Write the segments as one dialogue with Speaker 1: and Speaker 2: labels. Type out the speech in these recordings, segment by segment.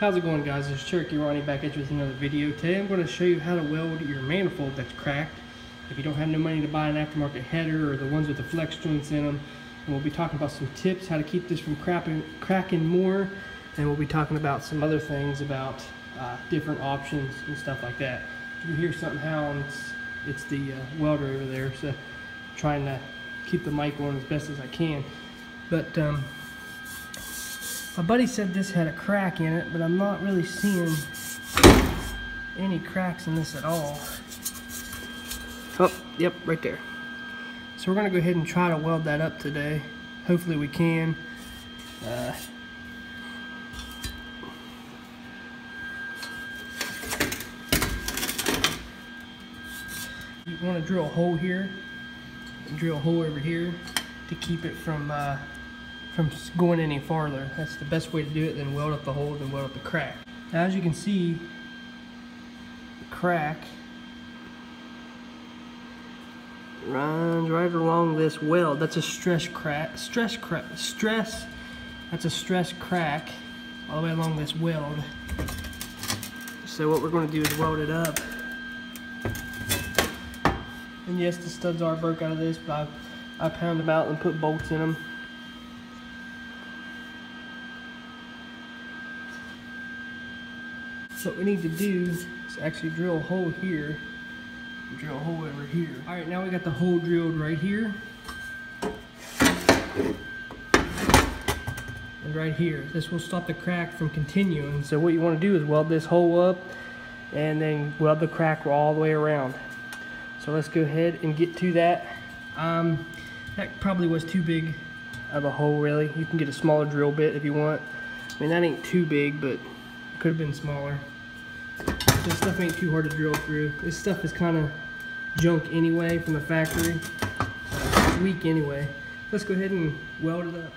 Speaker 1: How's it going guys? It's Cherokee Ronnie back at you with another video. Today I'm going to show you how to weld your manifold that's cracked. If you don't have no money to buy an aftermarket header or the ones with the flex joints in them. And we'll be talking about some tips how to keep this from crapping, cracking more. And we'll be talking about some other things about uh, different options and stuff like that. You hear something howl, it's, the uh, welder over there. So trying to keep the mic on as best as I can. But um, my buddy said this had a crack in it, but I'm not really seeing any cracks in this at all. Oh, yep, right there. So we're gonna go ahead and try to weld that up today. Hopefully we can. Uh, you wanna drill a hole here, drill a hole over here to keep it from uh, from going any farther. That's the best way to do it, then weld up the hole, then weld up the crack. Now as you can see, the crack runs right along this weld. That's a stress crack, stress crack, stress, that's a stress crack all the way along this weld. So what we're gonna do is weld it up. And yes, the studs are broke out of this, but I, I pound them out and put bolts in them. So what we need to do is actually drill a hole here, drill a hole over here. All right, now we got the hole drilled right here. And right here. This will stop the crack from continuing. So what you want to do is weld this hole up and then weld the crack all the way around. So let's go ahead and get to that. Um, that probably was too big of a hole really. You can get a smaller drill bit if you want. I mean that ain't too big, but could have been smaller. This stuff ain't too hard to drill through. This stuff is kind of junk anyway from the factory. It's weak anyway. Let's go ahead and weld it up.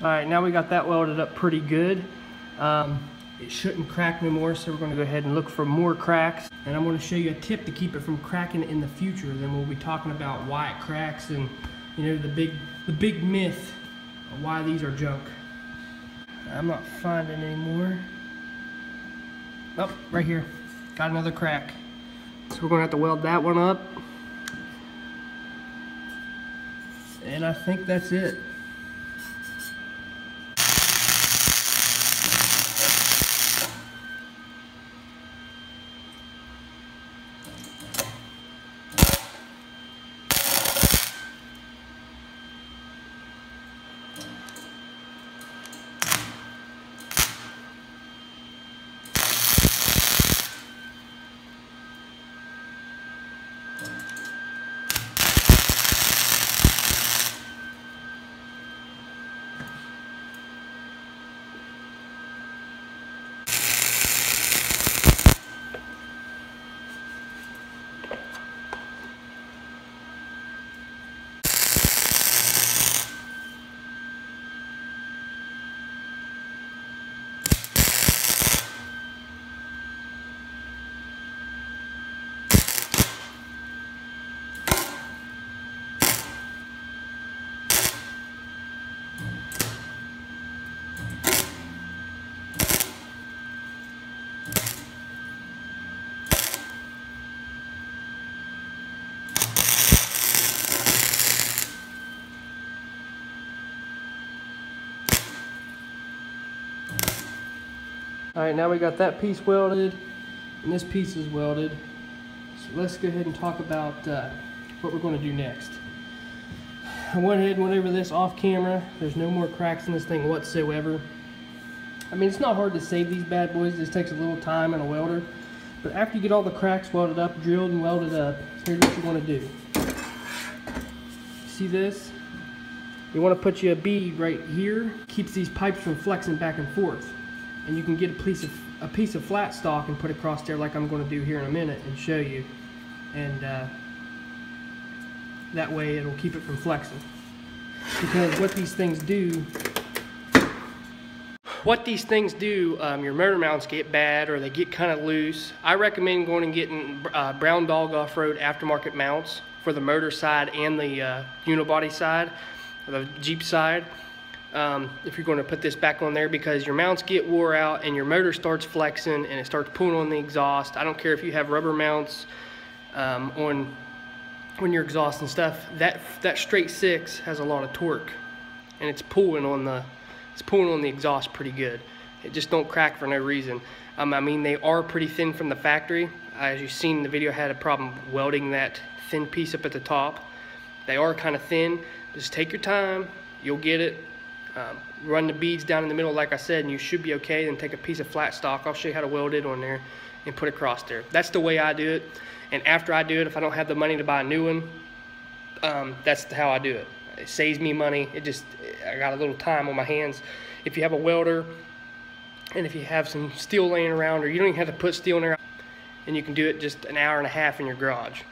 Speaker 1: All right, now we got that welded up pretty good. Um, it shouldn't crack no more, so we're gonna go ahead and look for more cracks. And I'm gonna show you a tip to keep it from cracking in the future. Then we'll be talking about why it cracks and you know the big the big myth of why these are junk. I'm not finding any more. Oh, right here. Got another crack. So we're gonna have to weld that one up. And I think that's it. All right, now we got that piece welded and this piece is welded. So let's go ahead and talk about uh, what we're going to do next. I went ahead and went over this off camera. There's no more cracks in this thing whatsoever. I mean, it's not hard to save these bad boys. It just takes a little time and a welder. But after you get all the cracks welded up, drilled and welded up, here's what you want to do. See this? You want to put you a bead right here. Keeps these pipes from flexing back and forth. And you can get a piece of a piece of flat stock and put across there like I'm going to do here in a minute and show you. And uh, that way it'll keep it from flexing. Because what these things do, what these things do, um, your motor mounts get bad or they get kind of loose. I recommend going and getting uh, Brown Dog Off-Road aftermarket mounts for the motor side and the uh, unibody side, the Jeep side. Um, if you're going to put this back on there because your mounts get wore out and your motor starts flexing and it starts pulling on the exhaust. I don't care if you have rubber mounts um, on when you're exhausting stuff, that that straight six has a lot of torque, and it's pulling on the it's pulling on the exhaust pretty good. It just don't crack for no reason. Um, I mean, they are pretty thin from the factory. As you've seen in the video, I had a problem welding that thin piece up at the top. They are kind of thin. Just take your time. You'll get it. Um, run the beads down in the middle, like I said, and you should be okay. Then take a piece of flat stock. I'll show you how to weld it on there and put it across there. That's the way I do it. And after I do it, if I don't have the money to buy a new one, um, that's how I do it. It saves me money. It just, I got a little time on my hands. If you have a welder, and if you have some steel laying around, or you don't even have to put steel in there, and you can do it just an hour and a half in your garage.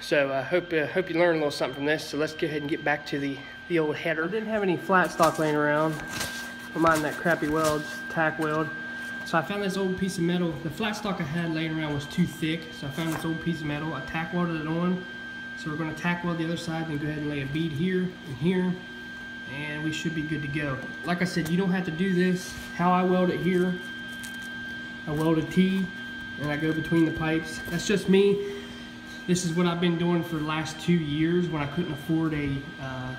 Speaker 1: So I uh, hope uh, hope you learned a little something from this. So let's go ahead and get back to the, the old header. I didn't have any flat stock laying around. Don't mind that crappy weld, tack weld. So I found this old piece of metal. The flat stock I had laying around was too thick, so I found this old piece of metal. I tack welded it on. So we're going to tack weld the other side and go ahead and lay a bead here and here, and we should be good to go. Like I said, you don't have to do this. How I weld it here, I weld a T, and I go between the pipes. That's just me. This is what I've been doing for the last two years when I couldn't afford a, uh,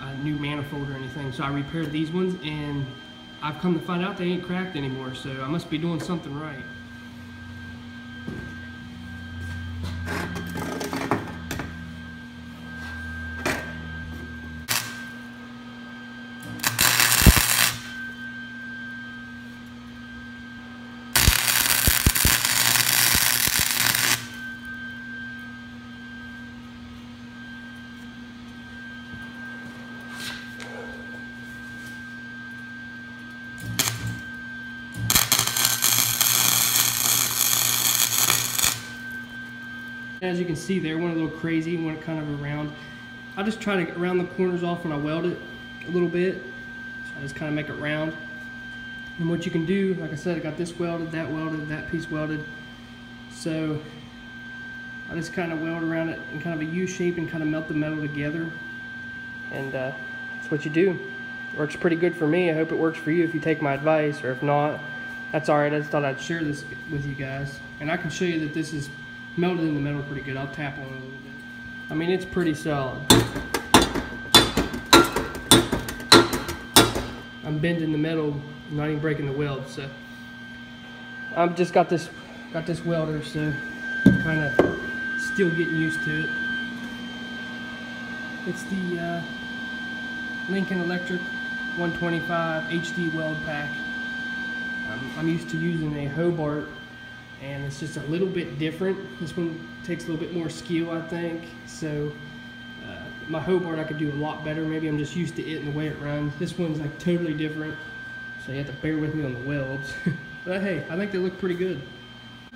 Speaker 1: a new manifold or anything. So I repaired these ones and I've come to find out they ain't cracked anymore, so I must be doing something right. As you can see there, went a little crazy, went kind of around. I just try to round the corners off when I weld it a little bit. So I just kind of make it round. And what you can do, like I said, I got this welded, that welded, that piece welded. So I just kind of weld around it in kind of a U shape and kind of melt the metal together. And uh, that's what you do. Works pretty good for me. I hope it works for you if you take my advice, or if not, that's all right. I just thought I'd share this with you guys. And I can show you that this is melted in the metal pretty good. I'll tap on it a little bit. I mean, it's pretty solid. I'm bending the metal, not even breaking the weld, so. I've just got this, got this welder, so kind of still getting used to it. It's the uh, Lincoln Electric 125 HD Weld-Pak. Um, I'm used to using a Hobart and it's just a little bit different. This one takes a little bit more skill, I think. So uh, my Hobart I could do a lot better. Maybe I'm just used to it and the way it runs. This one's like totally different, so you have to bear with me on the welds. but hey, I think they look pretty good.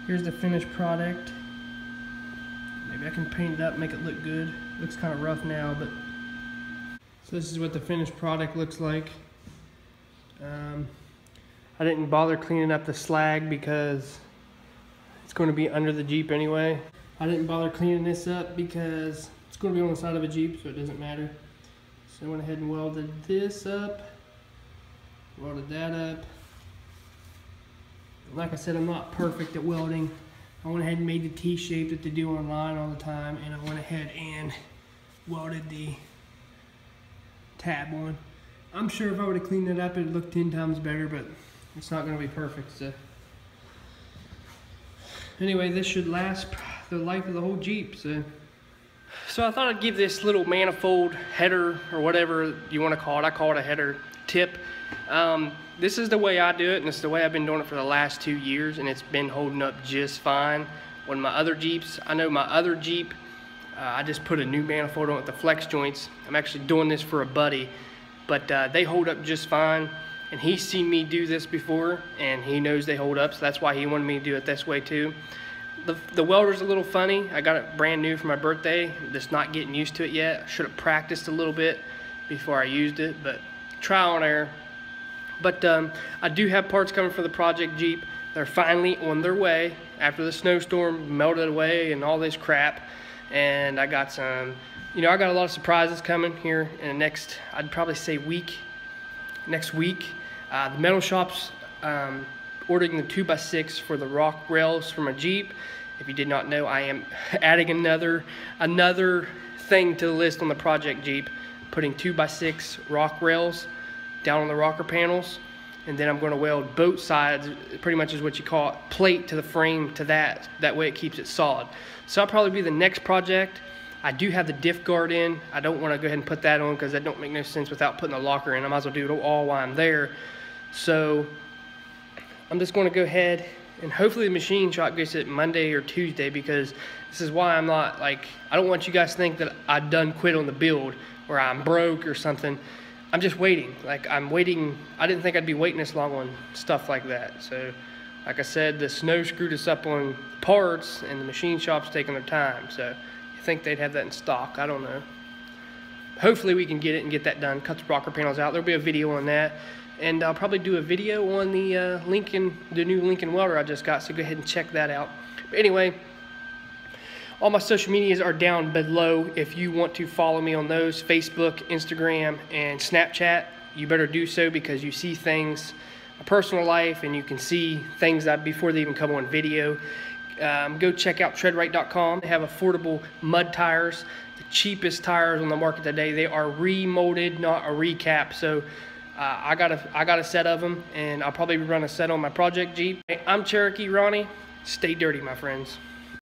Speaker 1: Here's the finished product. Maybe I can paint it up, make it look good. looks kind of rough now, but so this is what the finished product looks like. Um, I didn't bother cleaning up the slag because it's going to be under the Jeep anyway. I didn't bother cleaning this up because it's going to be on the side of a Jeep, so it doesn't matter. So I went ahead and welded this up, welded that up. Like I said, I'm not perfect at welding. I went ahead and made the T-shape that they do online all the time, and I went ahead and welded the tab on. I'm sure if I would have cleaned it up, it'd look 10 times better, but it's not going to be perfect. So. Anyway, this should last the life of the whole Jeep. So. So I thought I'd give this little manifold header or whatever you want to call it. I call it a header tip. Um, this is the way I do it, and it's the way I've been doing it for the last two years, and it's been holding up just fine. When my other Jeeps, I know my other Jeep, uh, I just put a new manifold on with the flex joints. I'm actually doing this for a buddy, but uh, they hold up just fine. And he's seen me do this before, and he knows they hold up, so that's why he wanted me to do it this way too. The, the welder's a little funny. I got it brand new for my birthday. Just not getting used to it yet. Should have practiced a little bit before I used it, but trial and error. But um, I do have parts coming for the Project Jeep. They're finally on their way after the snowstorm melted away and all this crap. And I got some, you know, I got a lot of surprises coming here in the next, I'd probably say week, next week. Uh, the metal shop's um, ordering the 2x6 for the rock rails for my Jeep. If you did not know, I am adding another, another thing to the list on the Project Jeep, putting 2x6 rock rails down on the rocker panels and then I'm going to weld both sides pretty much is what you call it plate to the frame to that that way it keeps it solid so I'll probably be the next project I do have the diff guard in I don't want to go ahead and put that on because that don't make no sense without putting the locker in I might as well do it all while I'm there so I'm just going to go ahead and hopefully the machine shop gets it Monday or Tuesday because this is why I'm not like I don't want you guys to think that I done quit on the build or I'm broke or something I'm just waiting. Like I'm waiting. I didn't think I'd be waiting this long on stuff like that. So, like I said, the snow screwed us up on parts, and the machine shop's taking their time. So, you think they'd have that in stock? I don't know. Hopefully, we can get it and get that done. Cut the rocker panels out. There'll be a video on that, and I'll probably do a video on the uh, Lincoln, the new Lincoln welder I just got. So go ahead and check that out. But anyway. All my social medias are down below if you want to follow me on those Facebook, Instagram, and Snapchat. You better do so because you see things, personal life, and you can see things that before they even come on video. Um, go check out treadwright.com. They have affordable mud tires, the cheapest tires on the market today. They are remolded, not a recap. So uh, I got a I got a set of them, and I'll probably run a set on my project Jeep. I'm Cherokee Ronnie. Stay dirty, my friends.